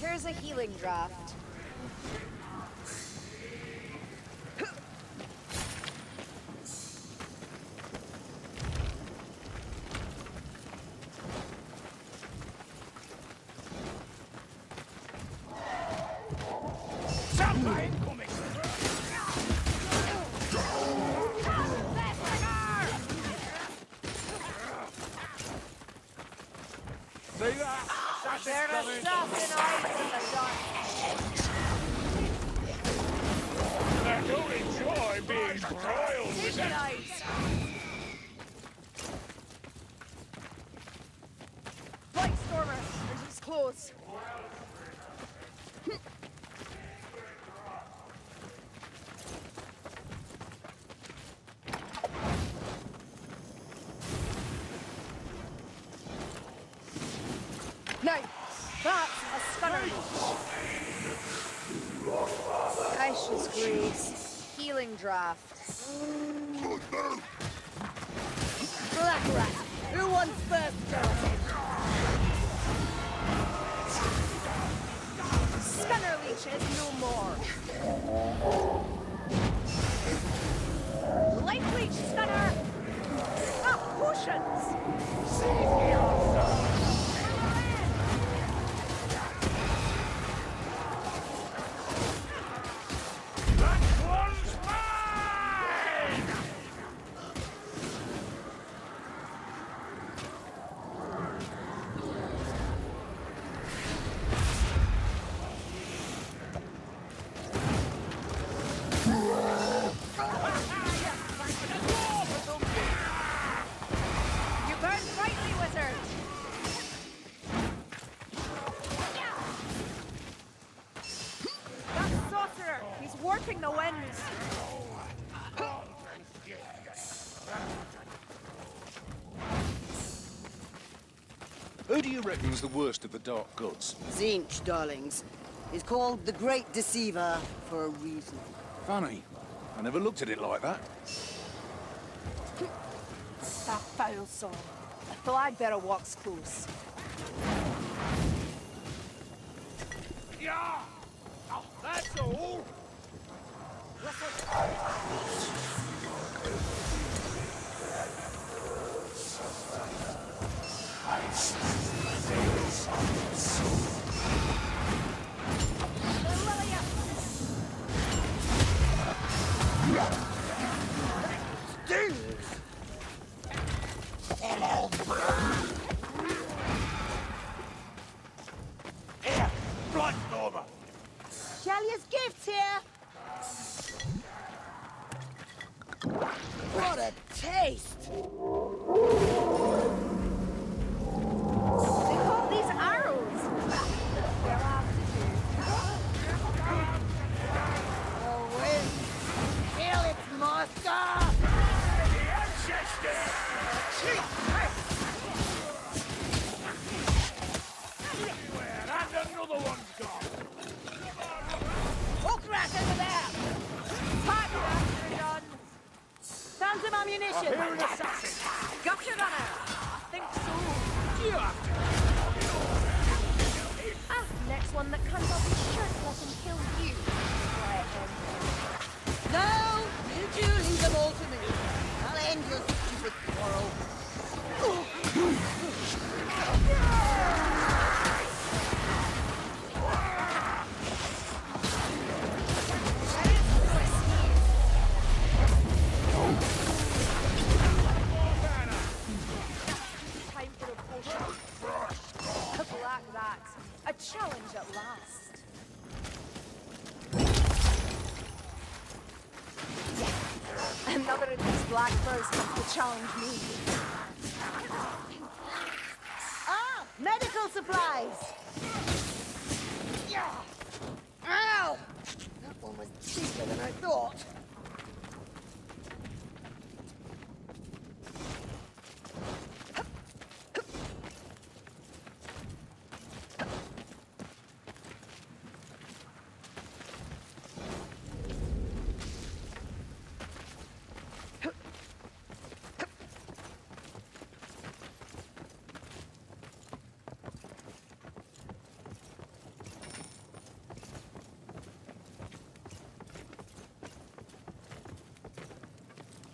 Here's a healing draught. options. you reckon's the worst of the dark gods? Tzeentch, darlings. He's called the Great Deceiver for a reason. Funny. I never looked at it like that. That foul soul. I thought I'd better walk close. taste! ammunition.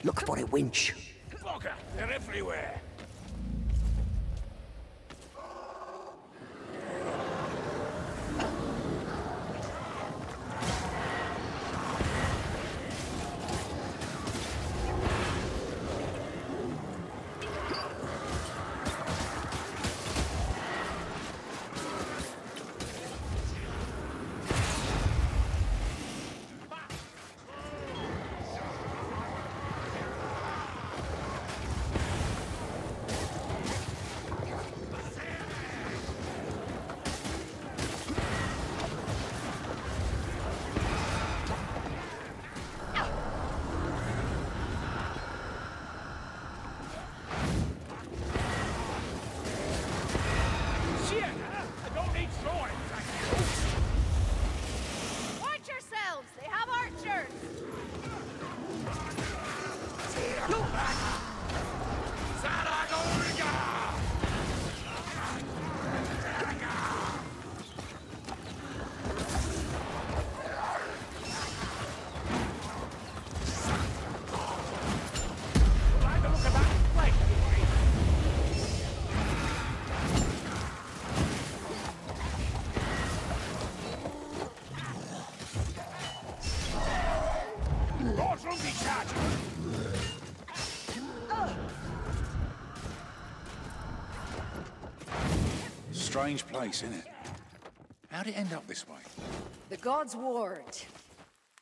Look for a winch. Bugger, they're everywhere. Strange place, isn't it? How'd it end up this way? The gods warred,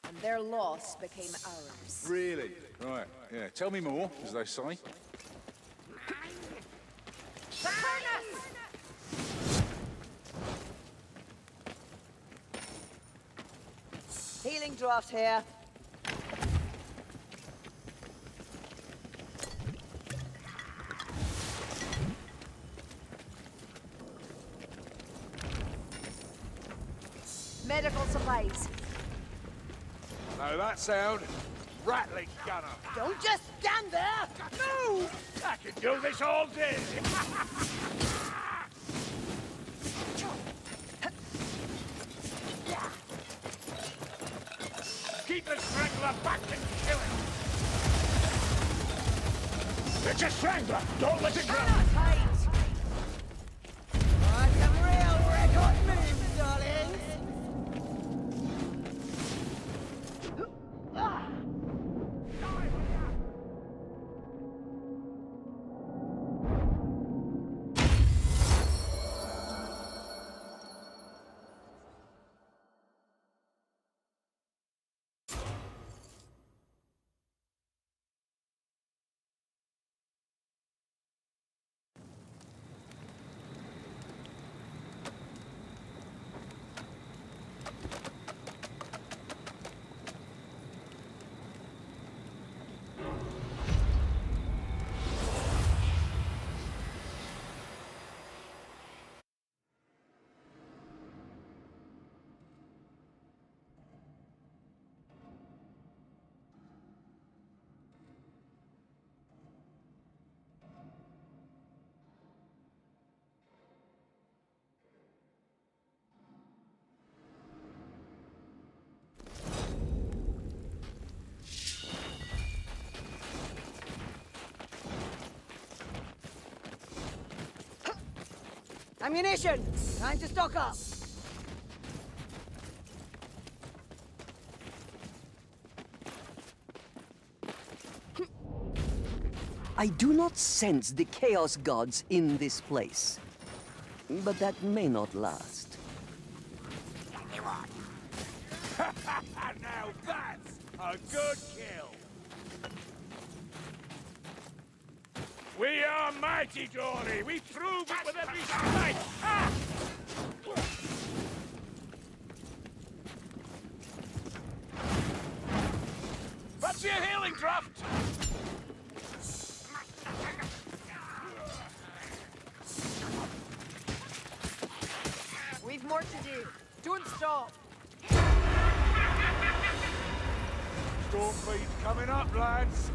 and their loss became ours. Really? Right, yeah. Tell me more, as they say. Healing draft here. That sound? Ratling gunner. Don't just stand there! Move! I can do this all day. Keep the strangler back and kill him. It's a strangler. Don't let it go. Ammunition! Time to stock up! I do not sense the Chaos Gods in this place. But that may not last. now that's a good kill. We are mighty, Dory. We prove it with every strike. Ah! A healing draft? We've more to do. Don't stop. Stormfiend's coming up, lads.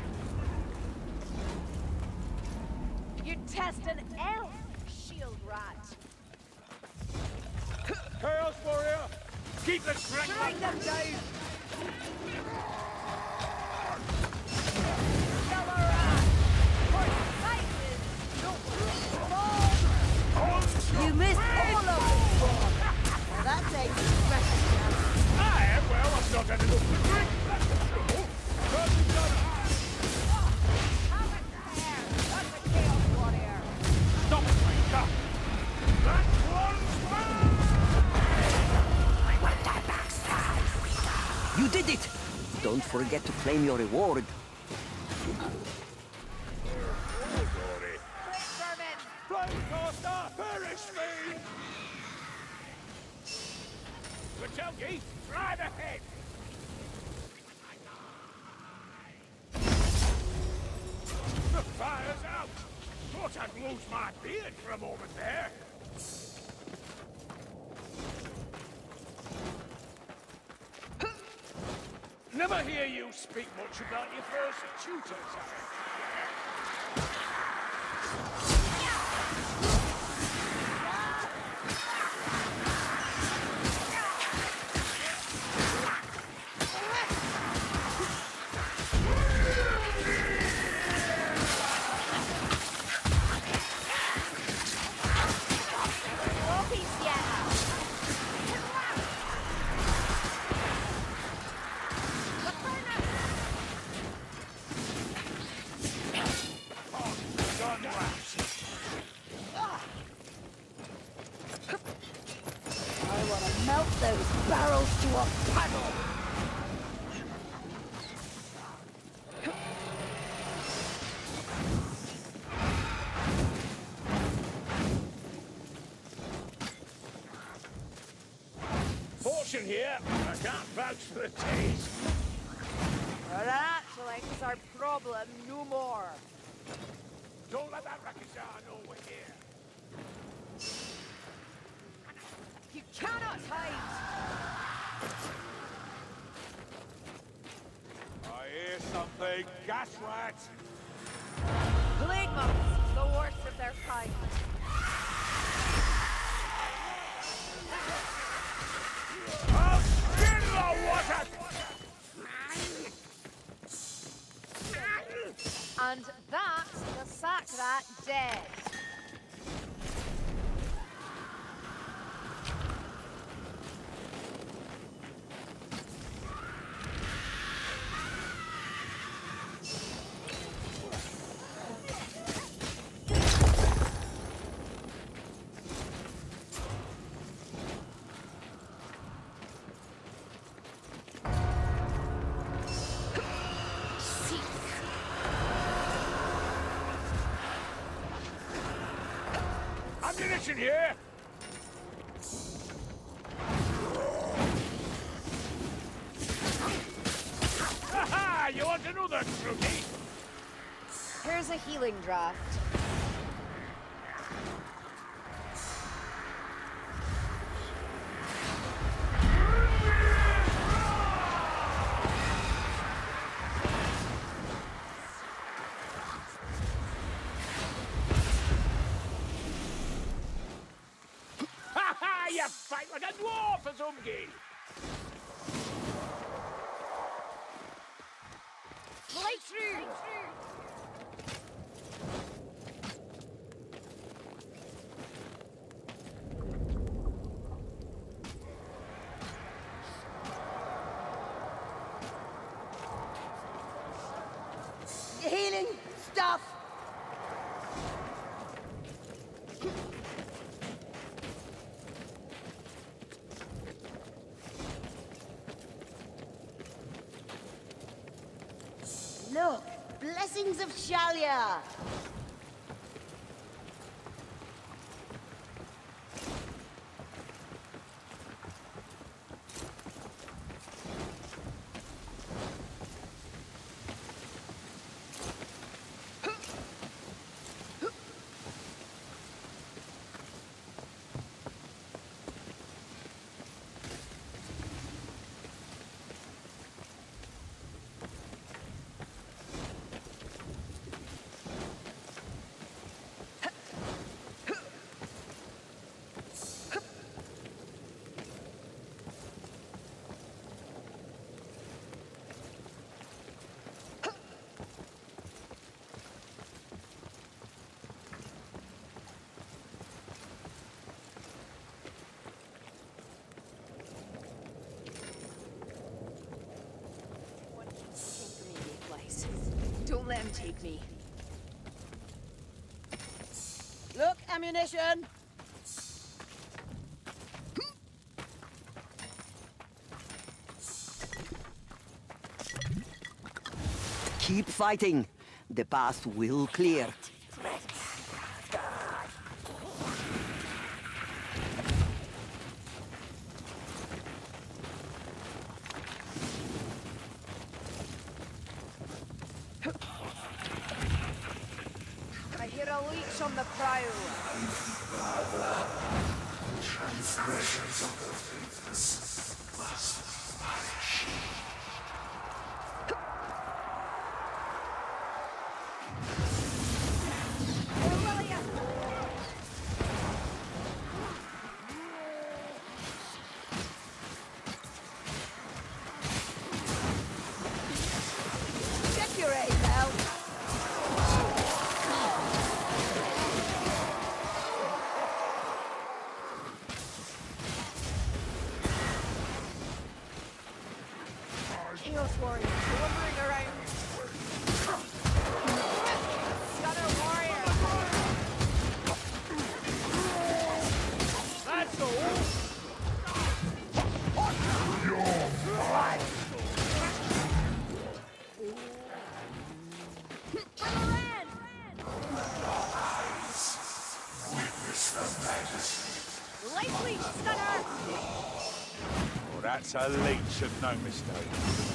test an elf, shield rat. Chaos warrior, keep the strength. Strike them down. You missed all of them! That takes special. I am well, I'm not a little drink! You did it! Don't forget to claim your reward. Ratling is our problem no more. Don't let that Rakisha know we're here. You cannot hide! I hear something. Gaslight! here? Ha ha! You want? Here's a healing draught. blessings of Shallya. Him take me. Look, ammunition! Keep fighting. The path will clear. That's a leech of no mistake.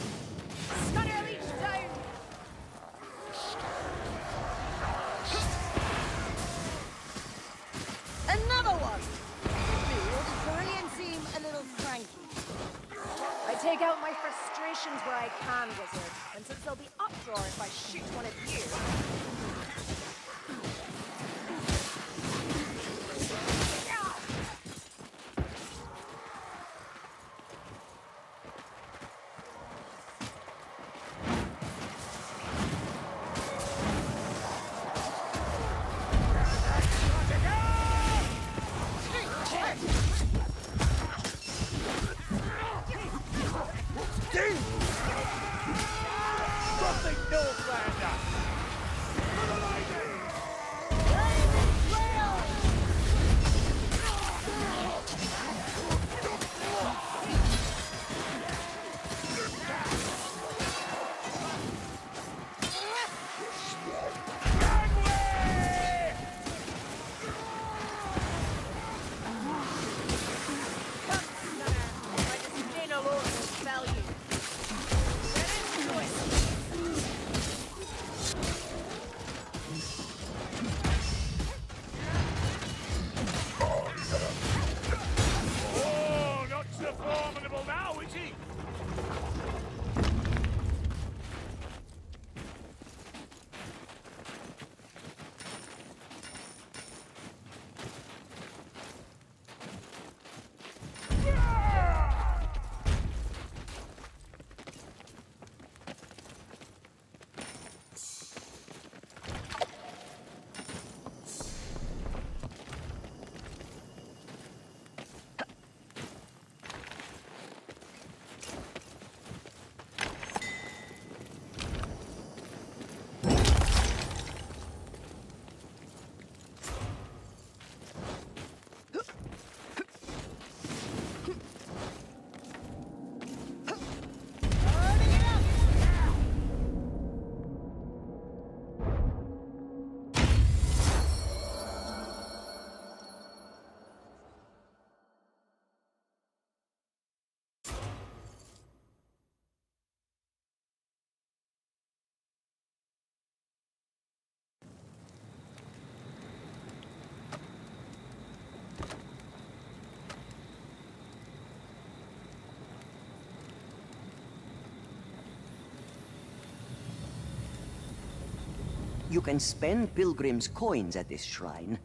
You can spend pilgrims' coins at this shrine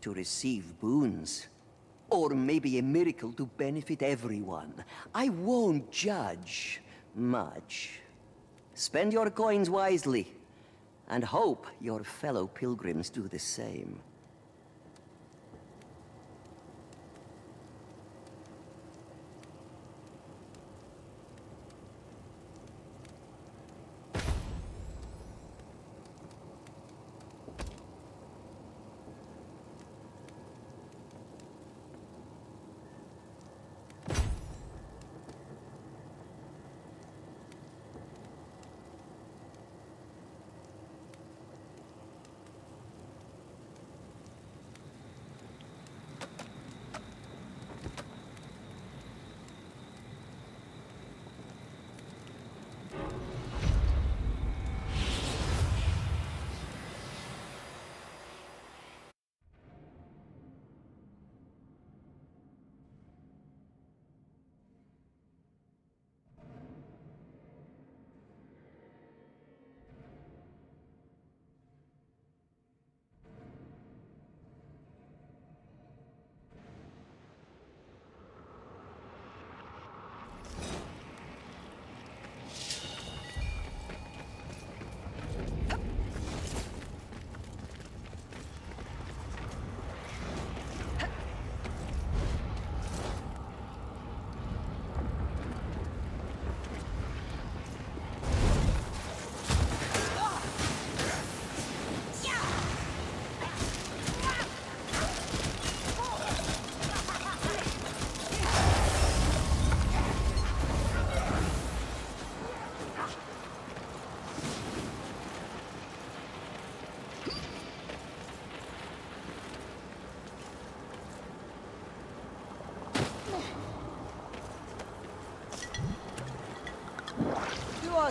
to receive boons. Or maybe a miracle to benefit everyone. I won't judge much. Spend your coins wisely, and hope your fellow pilgrims do the same.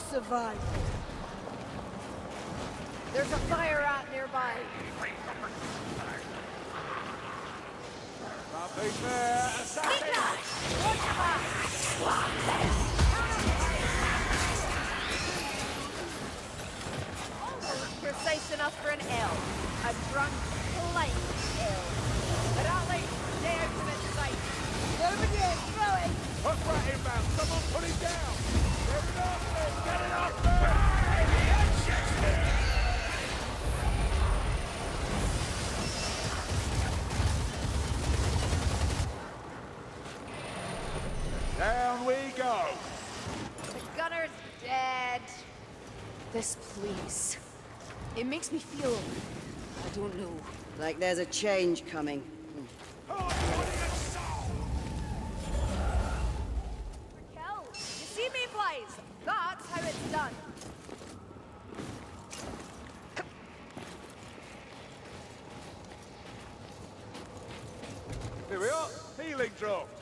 I survived. There's a fire out nearby. Nothing there. Assassin! Watch your back! Almost precise enough for an L. A drunk, flying L. But at least, stay out of its sight. Over here, throw it! Hook rat inbound. Someone put him down. It makes me feel. I don't know. Like there's a change coming. Raquel, you see me, Blaze? That's how it's done. Here we are. Healing drop.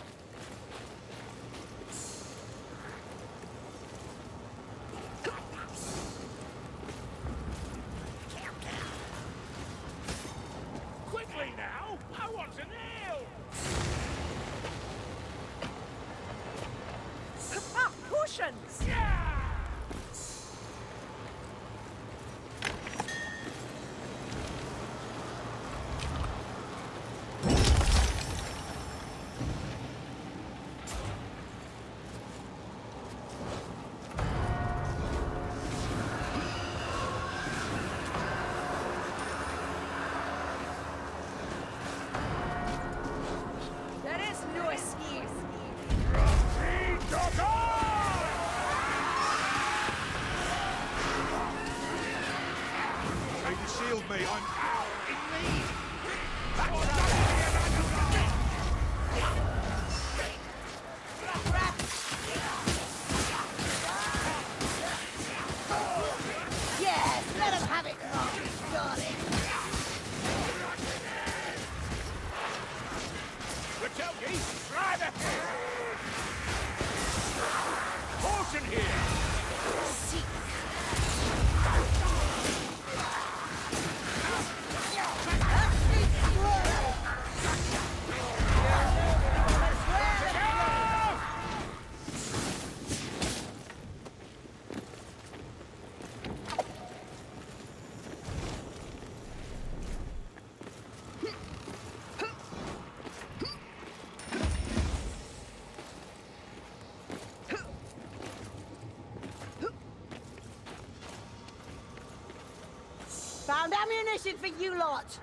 Ammunition for you lot.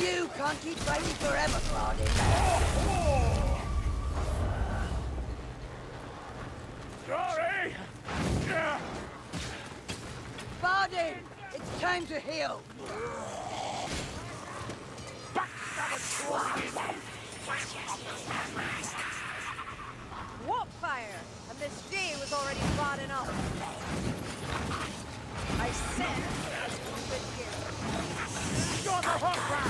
You can't keep fighting forever, Claudine. Sorry! Yeah. Bardin, it's time to heal. What fire? And this day was already bad enough. I said, it here. You're the hot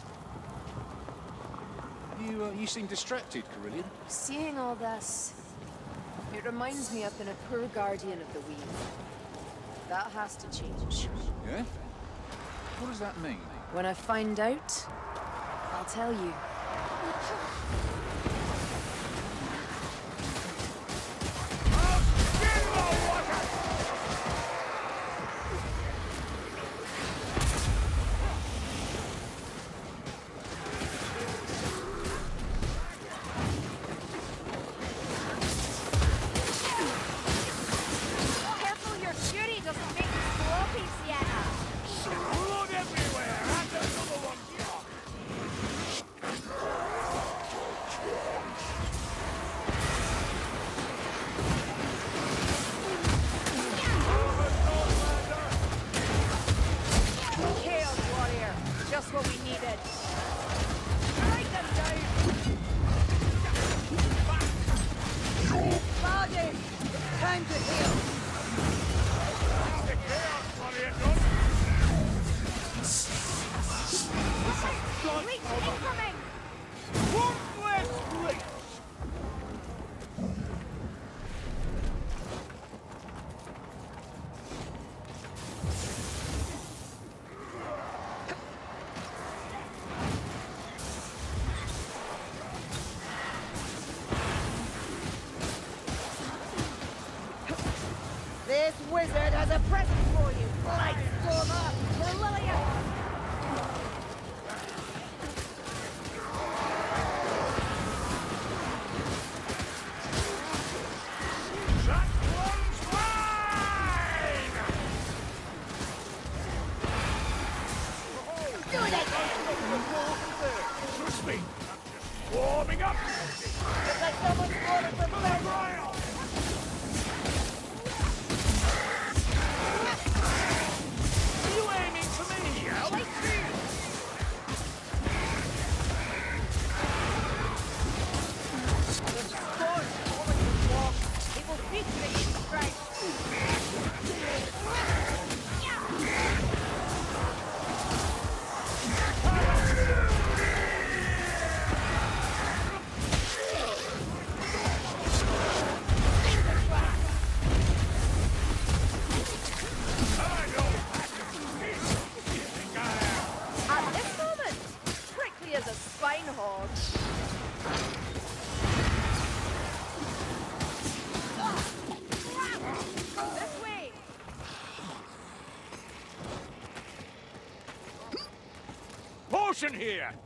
You, uh, you seem distracted, Kerillian. Seeing all this, it reminds me I've been a poor guardian of the weave. That has to change. Yeah? What does that mean? When I find out, I'll tell you. Potion here!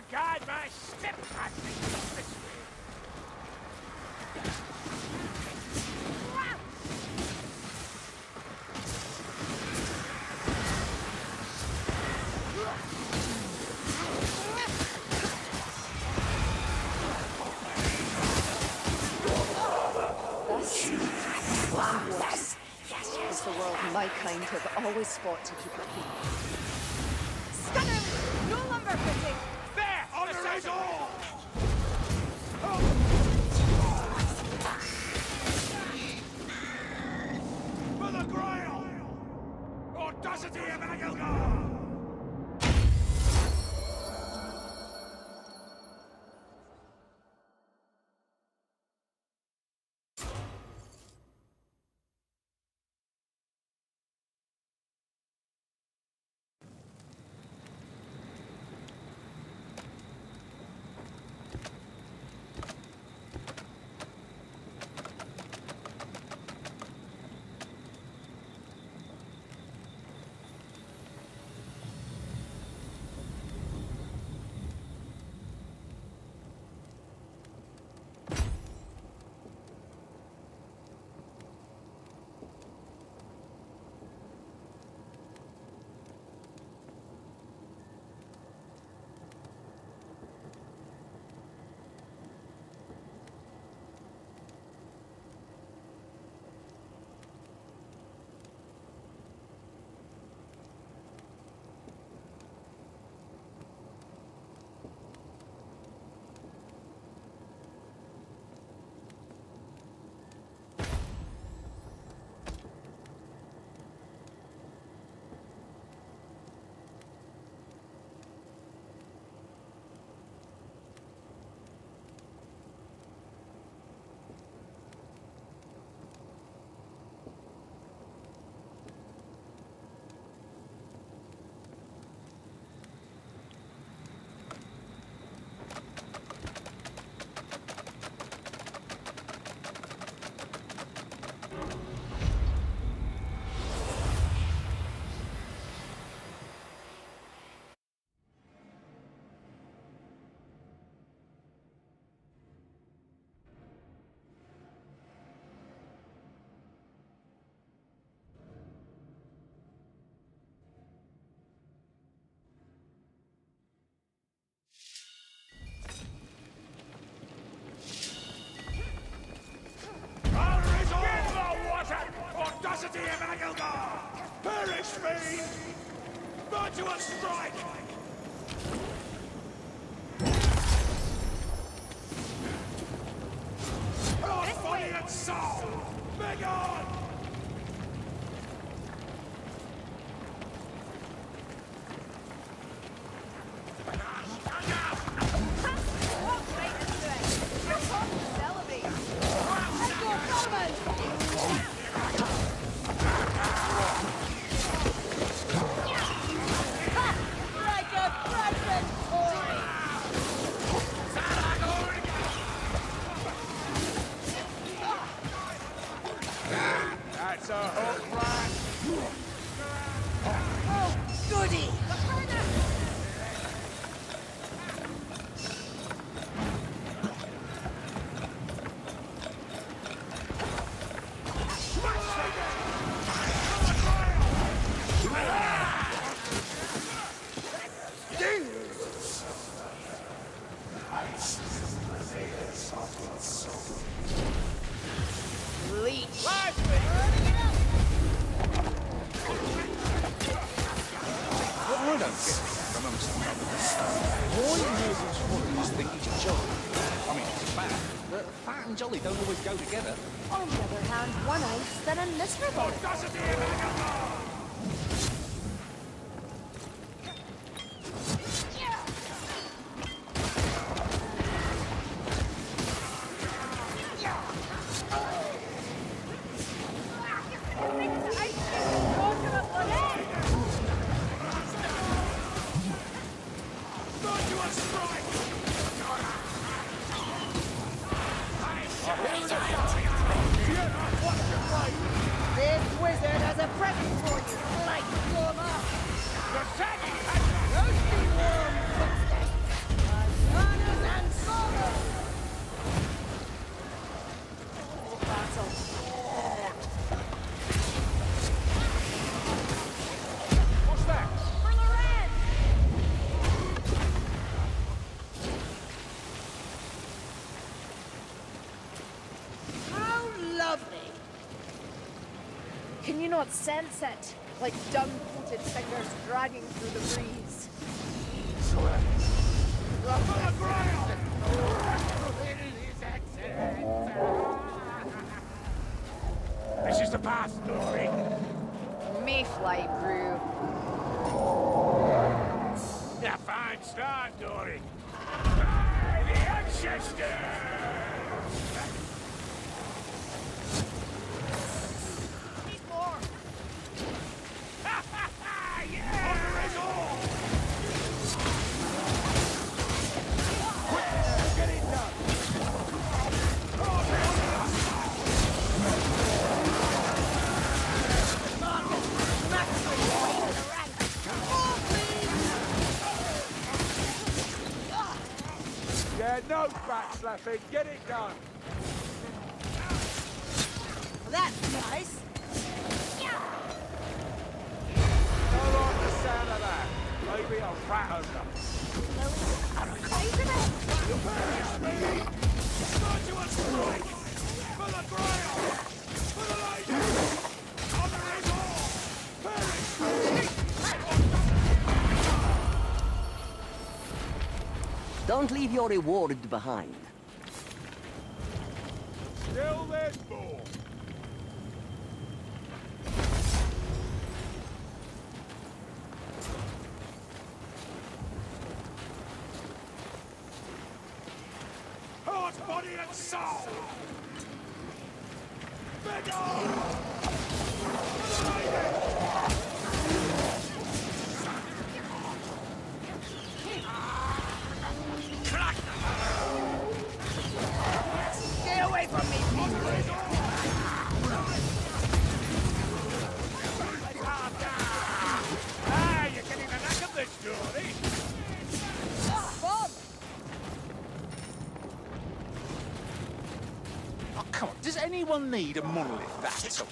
I guide my step, I think Yes, yes, yes. The world my kind have always fought to keep Perpetual strike! God, and soul! Megon! and jolly don't always go together. On the other hand, one ice, than a miserable. Oh, it? Like dung-coated fingers dragging through the breeze. Backslapping. Get it done. That's nice. I like the sound of that. Maybe I'll rat over. Start to a strike! For the Grail! For the lady! Honor is all! Perish! Don't leave your reward behind. Need a monolith that tall?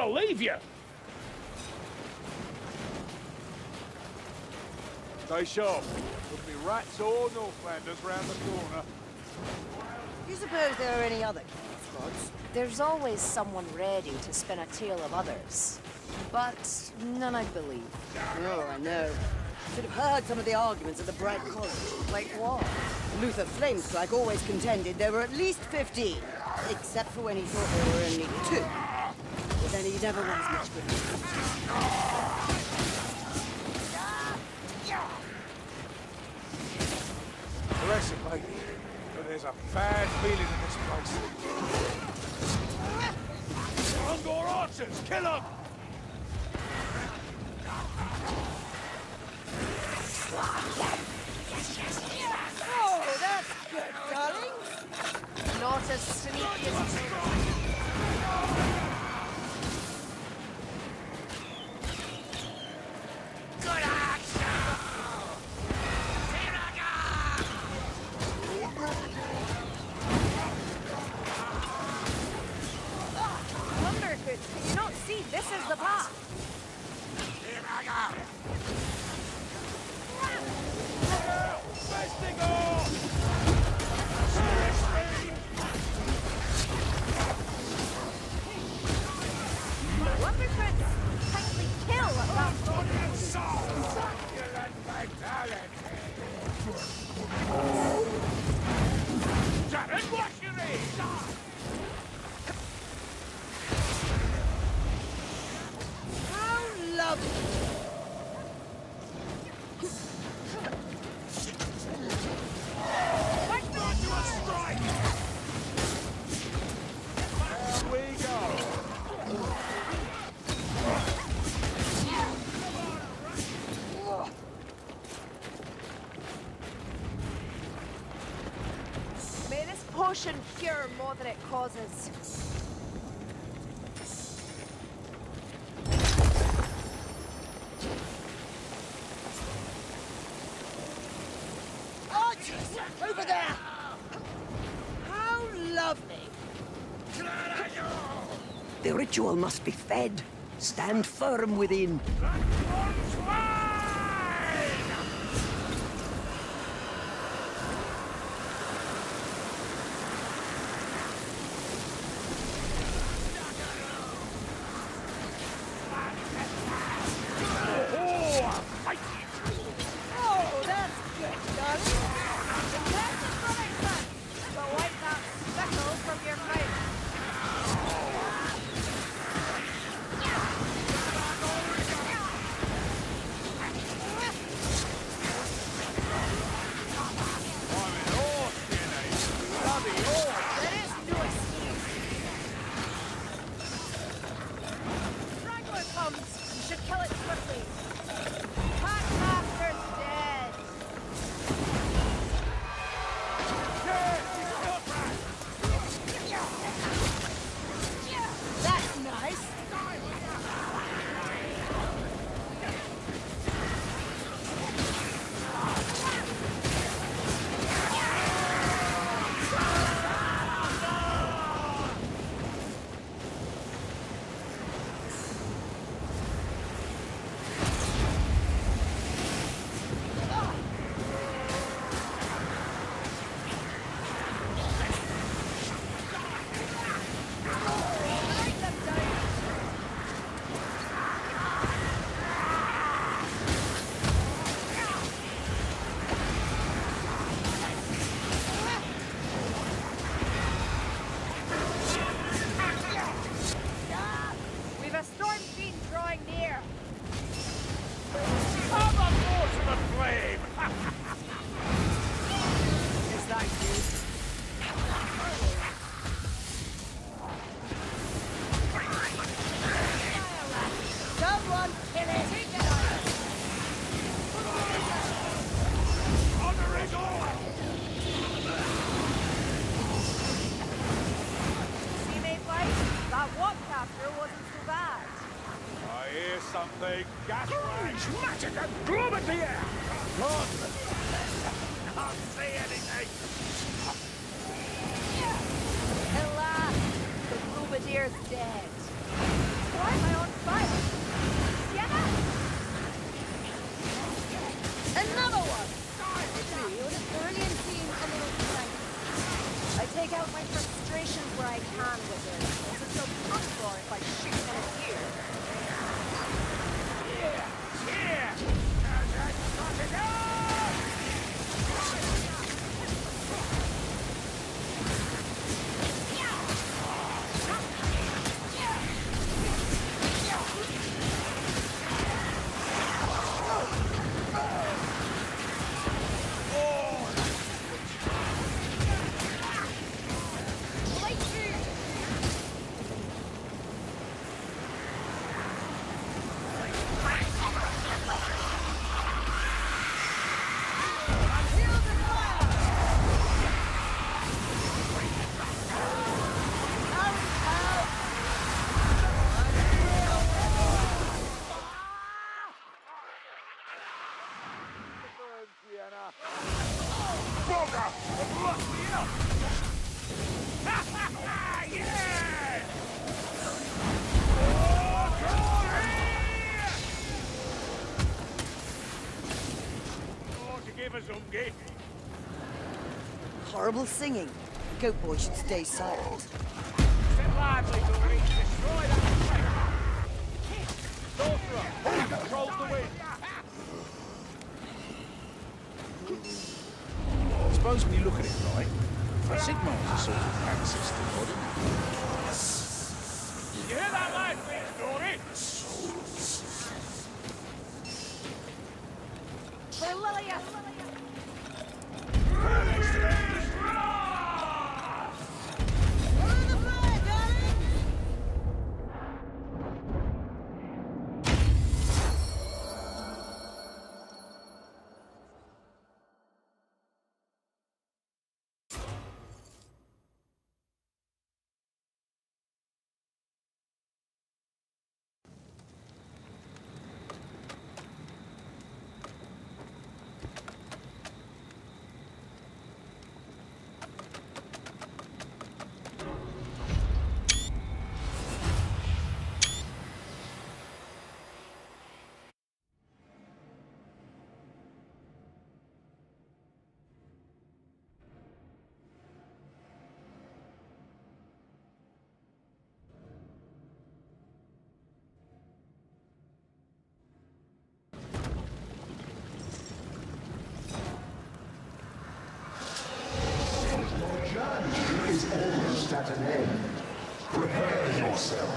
Elf, I'll leave you. Stay sharp. Could be rats or Northlanders round the corner. Do you suppose there are any other kings, There's always someone ready to spin a tale of others. But none I believe. Oh, I know. Should have heard some of the arguments at the Bright College. Like what? Luther Flamestrike always contended there were at least 15, except for when he thought there were only two. But then he never was much good. Bless it, mate. But there's a bad feeling in this place. Gondor archers, kill them! Oh, that's good, darling. Not as sneaky as Emotion more than it causes. Over there! How lovely! The ritual must be fed. Stand firm within. Terrible singing. The goat boy should stay silent. yourself.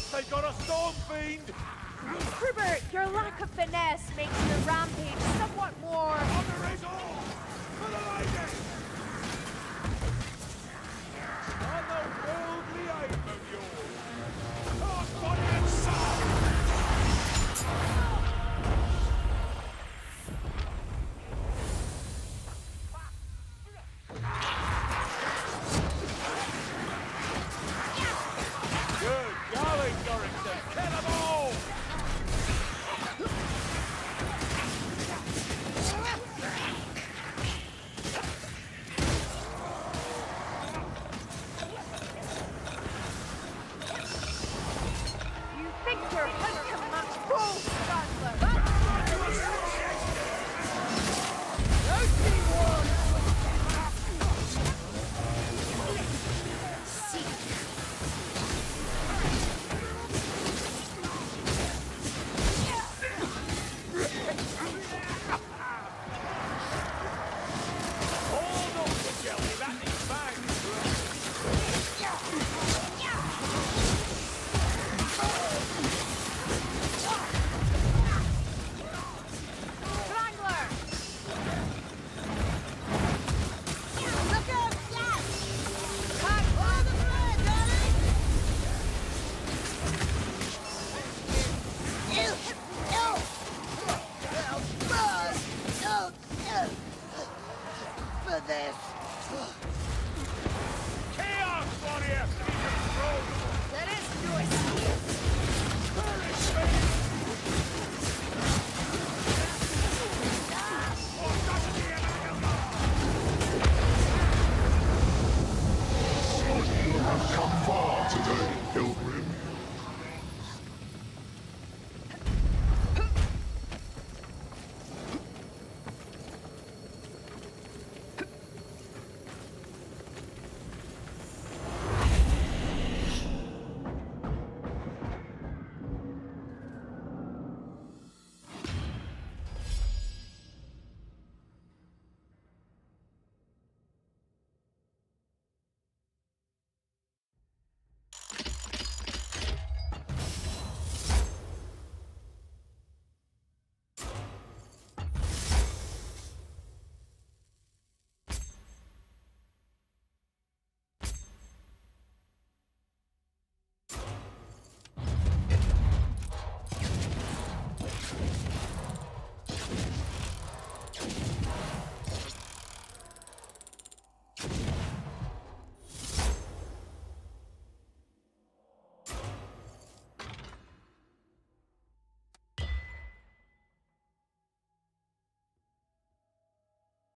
think they got a Storm Fiend! Your lack of finesse makes your rampage somewhat more... On the! For the!